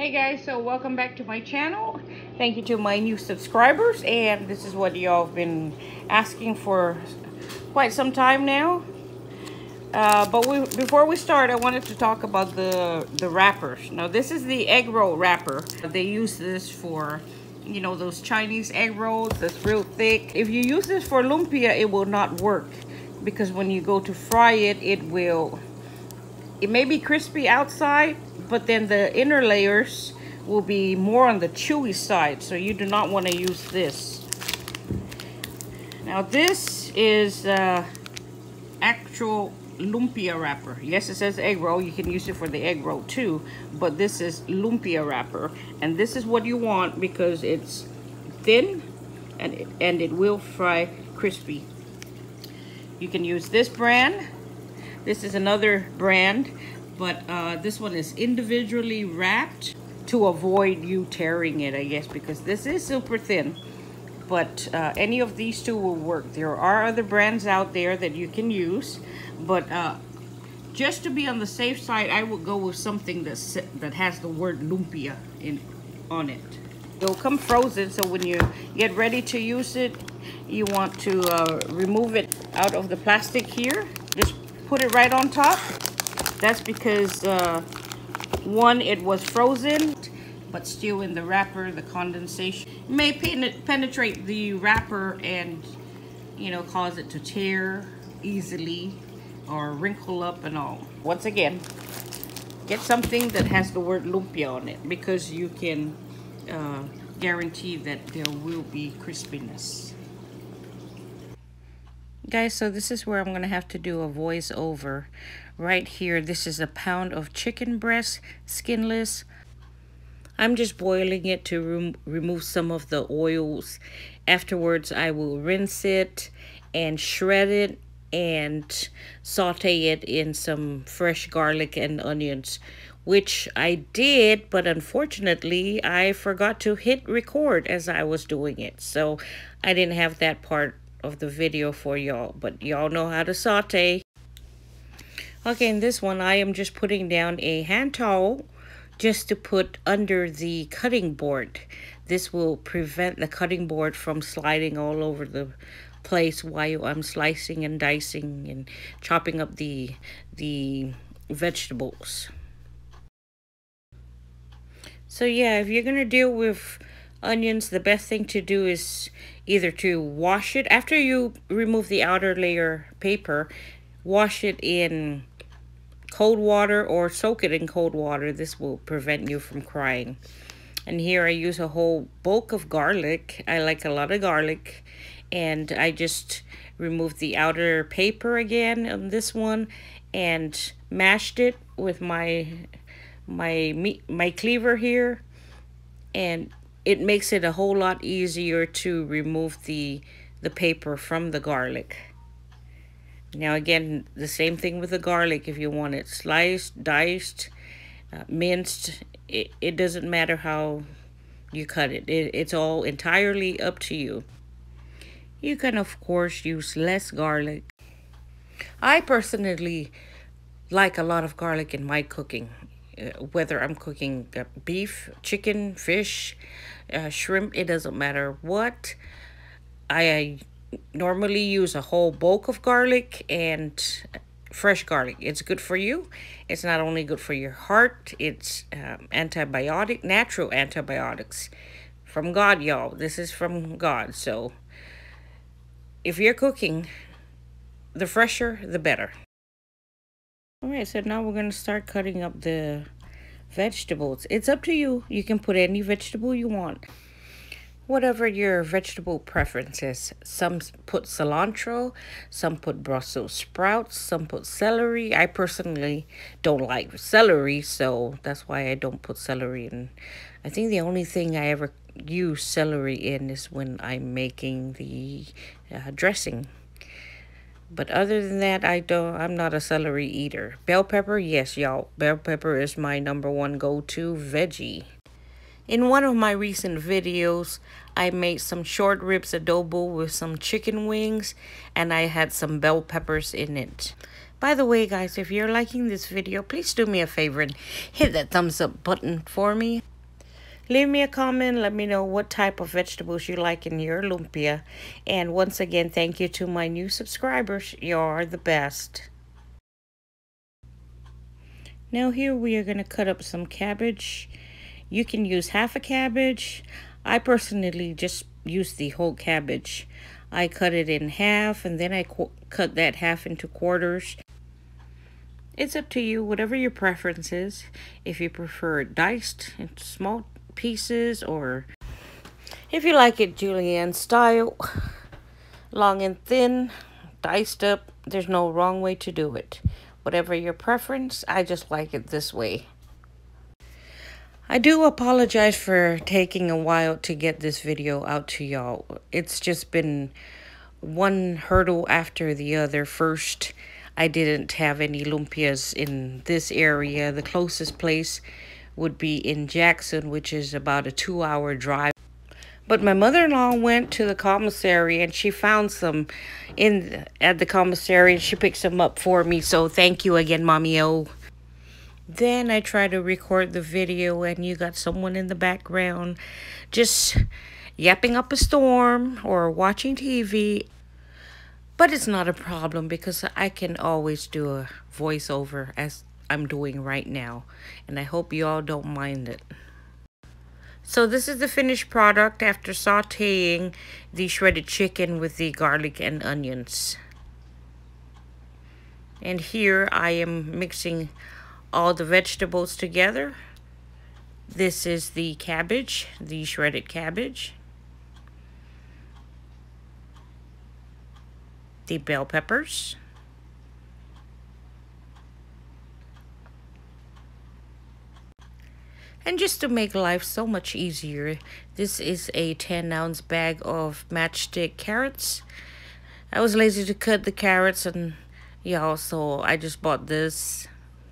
Hey guys, so welcome back to my channel. Thank you to my new subscribers and this is what y'all have been asking for quite some time now. Uh, but we, before we start, I wanted to talk about the, the wrappers. Now this is the egg roll wrapper. They use this for, you know, those Chinese egg rolls that's real thick. If you use this for lumpia, it will not work because when you go to fry it, it will, it may be crispy outside, but then the inner layers will be more on the chewy side. So you do not want to use this. Now this is uh, actual lumpia wrapper. Yes, it says egg roll. You can use it for the egg roll too. But this is lumpia wrapper. And this is what you want because it's thin and it, and it will fry crispy. You can use this brand. This is another brand but uh, this one is individually wrapped to avoid you tearing it, I guess, because this is super thin. But uh, any of these two will work. There are other brands out there that you can use, but uh, just to be on the safe side, I would go with something that's, that has the word lumpia in on it. It'll come frozen, so when you get ready to use it, you want to uh, remove it out of the plastic here. Just put it right on top that's because, uh, one, it was frozen, but still in the wrapper, the condensation may penetrate the wrapper and, you know, cause it to tear easily or wrinkle up and all. Once again, get something that has the word lumpia on it because you can uh, guarantee that there will be crispiness. Guys, so this is where I'm going to have to do a voiceover. Right here, this is a pound of chicken breast, skinless. I'm just boiling it to rem remove some of the oils. Afterwards, I will rinse it and shred it and saute it in some fresh garlic and onions, which I did, but unfortunately, I forgot to hit record as I was doing it. So I didn't have that part of the video for y'all, but y'all know how to saute. Okay, in this one, I am just putting down a hand towel just to put under the cutting board. This will prevent the cutting board from sliding all over the place while I'm slicing and dicing and chopping up the, the vegetables. So yeah, if you're going to deal with onions, the best thing to do is either to wash it after you remove the outer layer paper, wash it in cold water or soak it in cold water. This will prevent you from crying. And here I use a whole bulk of garlic. I like a lot of garlic. And I just removed the outer paper again on this one and mashed it with my my meat my cleaver here and it makes it a whole lot easier to remove the the paper from the garlic. Now again, the same thing with the garlic. If you want it sliced, diced, uh, minced, it, it doesn't matter how you cut it. it. It's all entirely up to you. You can, of course, use less garlic. I personally like a lot of garlic in my cooking. Uh, whether I'm cooking uh, beef, chicken, fish, uh, shrimp, it doesn't matter what. I normally use a whole bulk of garlic and fresh garlic. It's good for you. It's not only good for your heart, it's um, antibiotic, natural antibiotics from God, y'all. This is from God. So if you're cooking, the fresher, the better. All right, so now we're going to start cutting up the vegetables. It's up to you. You can put any vegetable you want. Whatever your vegetable preference is. Some put cilantro, some put Brussels sprouts, some put celery. I personally don't like celery, so that's why I don't put celery in. I think the only thing I ever use celery in is when I'm making the uh, dressing. But other than that, I don't, I'm not a celery eater. Bell pepper, yes, y'all. Bell pepper is my number one go-to veggie. In one of my recent videos, I made some short ribs adobo with some chicken wings, and I had some bell peppers in it. By the way, guys, if you're liking this video, please do me a favor and hit that thumbs up button for me. Leave me a comment. Let me know what type of vegetables you like in your lumpia. And once again, thank you to my new subscribers. You are the best. Now here we are going to cut up some cabbage. You can use half a cabbage. I personally just use the whole cabbage. I cut it in half and then I cut that half into quarters. It's up to you, whatever your preference is. If you prefer diced into small pieces or if you like it julienne style, long and thin, diced up, there's no wrong way to do it. Whatever your preference, I just like it this way. I do apologize for taking a while to get this video out to y'all. It's just been one hurdle after the other. First, I didn't have any lumpias in this area. The closest place would be in Jackson, which is about a two-hour drive. But my mother-in-law went to the commissary and she found some in at the commissary and she picked some up for me. So thank you again, Mommy O. Then I tried to record the video and you got someone in the background just yapping up a storm or watching TV. But it's not a problem because I can always do a voiceover as I'm doing right now. And I hope you all don't mind it. So this is the finished product after sauteing the shredded chicken with the garlic and onions. And here I am mixing all the vegetables together. This is the cabbage, the shredded cabbage. The bell peppers. And just to make life so much easier, this is a 10 ounce bag of matchstick carrots. I was lazy to cut the carrots and y'all, so I just bought this.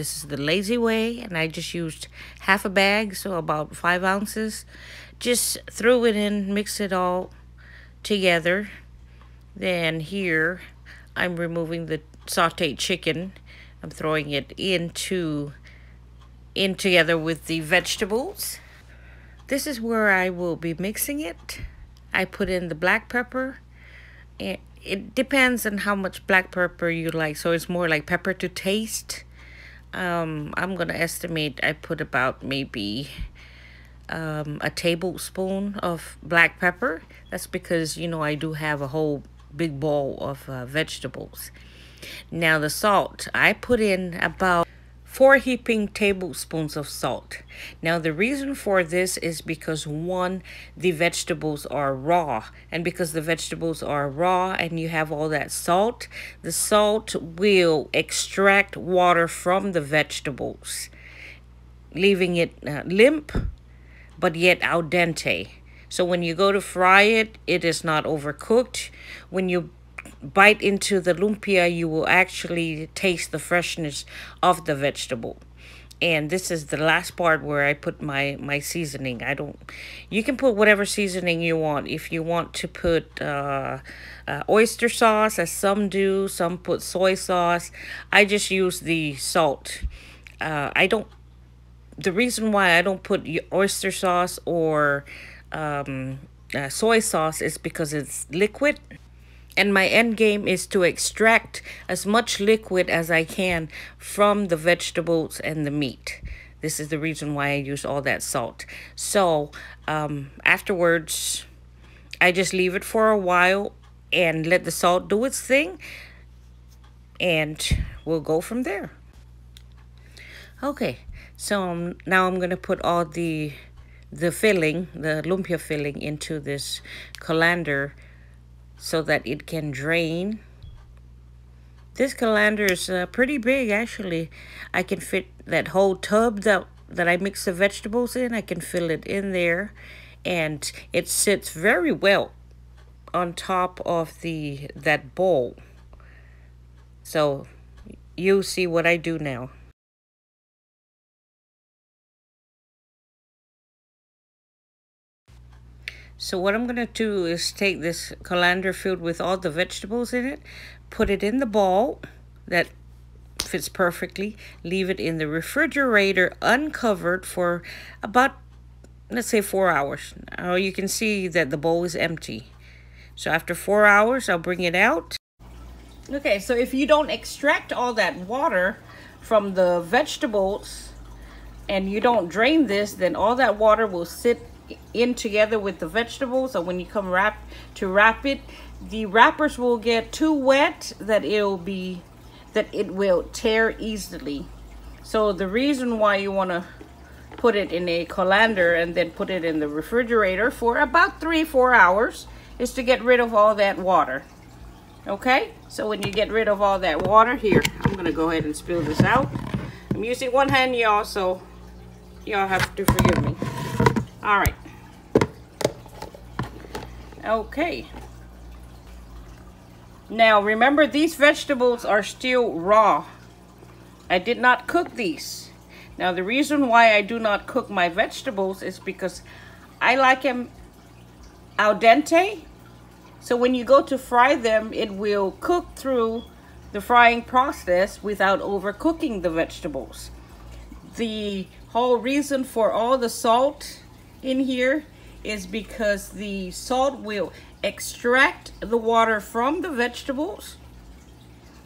This is the lazy way, and I just used half a bag, so about five ounces. Just threw it in, mix it all together. Then here, I'm removing the sauteed chicken. I'm throwing it into in together with the vegetables. This is where I will be mixing it. I put in the black pepper. It, it depends on how much black pepper you like. So it's more like pepper to taste. Um, I'm going to estimate I put about maybe um, a tablespoon of black pepper. That's because, you know, I do have a whole big bowl of uh, vegetables. Now the salt, I put in about four heaping tablespoons of salt. Now the reason for this is because one, the vegetables are raw and because the vegetables are raw and you have all that salt, the salt will extract water from the vegetables, leaving it uh, limp but yet al dente. So when you go to fry it, it is not overcooked. When you bite into the lumpia, you will actually taste the freshness of the vegetable. And this is the last part where I put my, my seasoning. I don't, you can put whatever seasoning you want. If you want to put uh, uh, oyster sauce, as some do, some put soy sauce. I just use the salt. Uh, I don't, the reason why I don't put oyster sauce or um, uh, soy sauce is because it's liquid and my end game is to extract as much liquid as I can from the vegetables and the meat. This is the reason why I use all that salt. So um, afterwards, I just leave it for a while and let the salt do its thing. And we'll go from there. Okay, so um, now I'm going to put all the the filling, the lumpia filling into this colander so that it can drain. This colander is uh, pretty big actually. I can fit that whole tub that, that I mix the vegetables in. I can fill it in there and it sits very well on top of the that bowl. So you see what I do now. So what I'm going to do is take this colander filled with all the vegetables in it, put it in the bowl that fits perfectly, leave it in the refrigerator uncovered for about let's say four hours. Now you can see that the bowl is empty. So after four hours, I'll bring it out. Okay, so if you don't extract all that water from the vegetables and you don't drain this, then all that water will sit in together with the vegetables. So when you come wrap to wrap it, the wrappers will get too wet that it'll be that it will tear easily. So the reason why you want to put it in a colander and then put it in the refrigerator for about three, four hours is to get rid of all that water. Okay, so when you get rid of all that water, here, I'm gonna go ahead and spill this out. I'm using one hand, y'all, so y'all have to forgive me. All right. Okay. Now, remember, these vegetables are still raw. I did not cook these. Now, the reason why I do not cook my vegetables is because I like them al dente. So when you go to fry them, it will cook through the frying process without overcooking the vegetables. The whole reason for all the salt in here is because the salt will extract the water from the vegetables,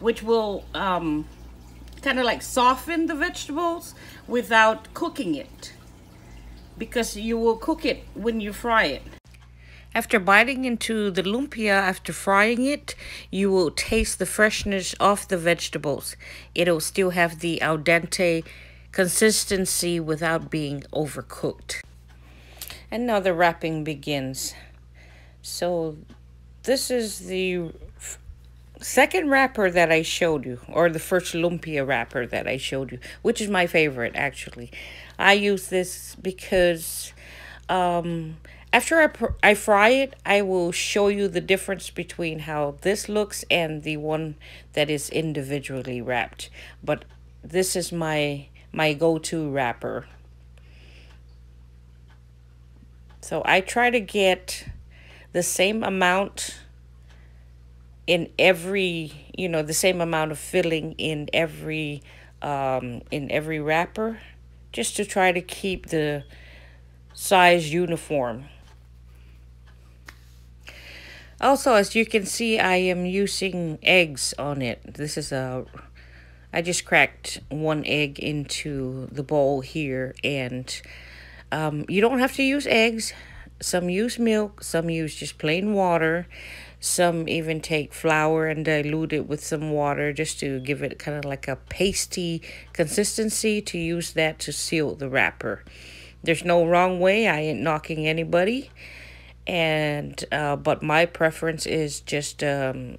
which will um, kind of like soften the vegetables without cooking it because you will cook it when you fry it. After biting into the lumpia, after frying it, you will taste the freshness of the vegetables. It'll still have the al dente consistency without being overcooked. And now the wrapping begins. So this is the second wrapper that I showed you, or the first lumpia wrapper that I showed you, which is my favorite actually. I use this because um, after I, I fry it, I will show you the difference between how this looks and the one that is individually wrapped. But this is my my go-to wrapper. So I try to get the same amount in every, you know, the same amount of filling in every um, in every wrapper just to try to keep the size uniform. Also, as you can see, I am using eggs on it. This is a, I just cracked one egg into the bowl here and um, you don't have to use eggs. Some use milk, some use just plain water. Some even take flour and dilute it with some water just to give it kind of like a pasty consistency to use that to seal the wrapper. There's no wrong way. I ain't knocking anybody. And, uh, but my preference is just um,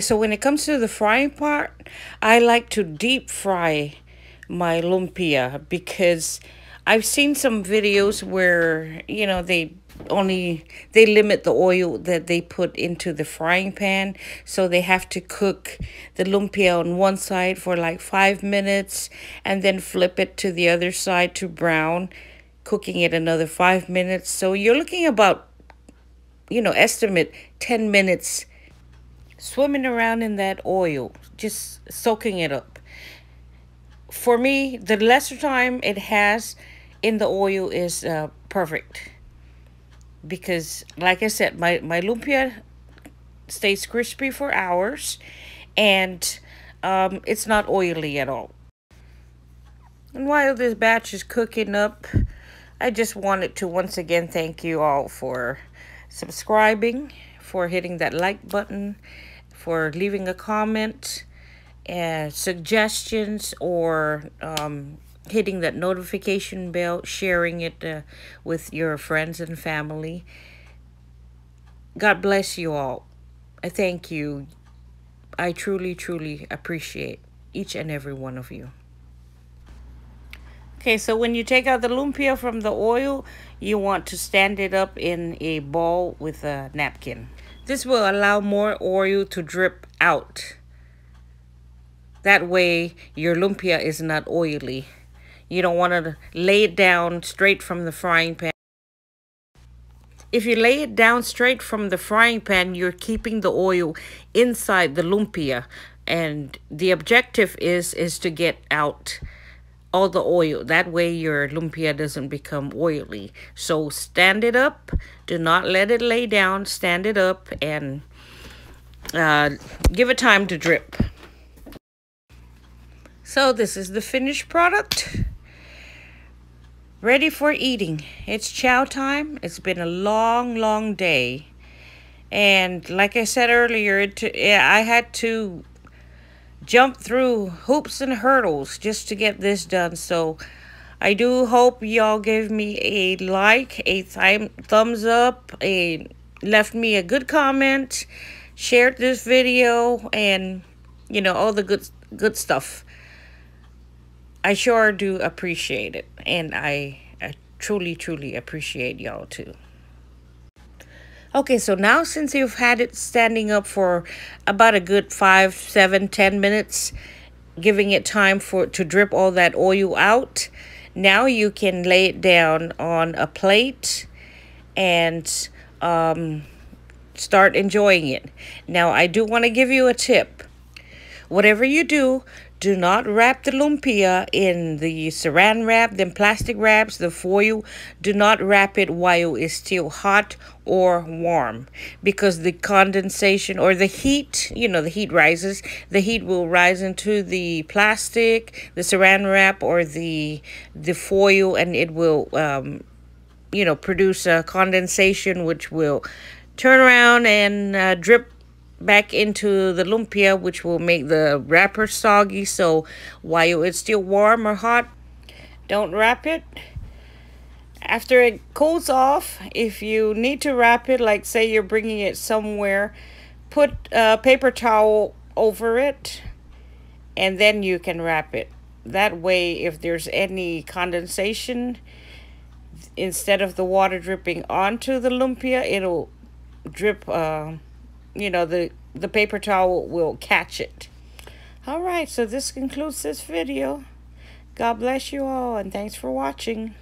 So when it comes to the frying part, I like to deep fry my lumpia because I've seen some videos where, you know, they only they limit the oil that they put into the frying pan. So they have to cook the lumpia on one side for like five minutes and then flip it to the other side to brown cooking it another five minutes. So you're looking about you know estimate 10 minutes swimming around in that oil just soaking it up for me the lesser time it has in the oil is uh, perfect because like I said, my, my lumpia stays crispy for hours and um, it's not oily at all. And while this batch is cooking up, I just wanted to once again thank you all for subscribing, for hitting that like button, for leaving a comment, and suggestions or um, hitting that notification bell, sharing it uh, with your friends and family. God bless you all. I thank you. I truly, truly appreciate each and every one of you. Okay, so when you take out the lumpia from the oil, you want to stand it up in a bowl with a napkin. This will allow more oil to drip out. That way, your lumpia is not oily. You don't want to lay it down straight from the frying pan. If you lay it down straight from the frying pan, you're keeping the oil inside the lumpia. And the objective is, is to get out all the oil. That way your lumpia doesn't become oily. So stand it up. Do not let it lay down. Stand it up and uh, give it time to drip. So this is the finished product ready for eating. It's chow time. It's been a long, long day. And like I said earlier, it, I had to jump through hoops and hurdles just to get this done. So I do hope y'all give me a like, a th thumbs up, a left me a good comment, shared this video, and you know all the good good stuff. I sure do appreciate it. And I, I truly, truly appreciate y'all too. Okay, so now since you've had it standing up for about a good five, seven, ten minutes, giving it time for to drip all that oil out, now you can lay it down on a plate and um, start enjoying it. Now, I do want to give you a tip. Whatever you do, do not wrap the lumpia in the saran wrap, then plastic wraps, the foil. Do not wrap it while it's still hot or warm because the condensation or the heat, you know, the heat rises. The heat will rise into the plastic, the saran wrap, or the the foil, and it will, um, you know, produce a condensation which will turn around and uh, drip back into the lumpia, which will make the wrapper soggy. So while it's still warm or hot, don't wrap it. After it cools off, if you need to wrap it, like say you're bringing it somewhere, put a paper towel over it and then you can wrap it. That way, if there's any condensation, instead of the water dripping onto the lumpia, it'll drip uh, you know, the, the paper towel will catch it. All right, so this concludes this video. God bless you all, and thanks for watching.